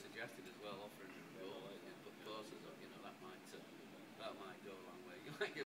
suggested is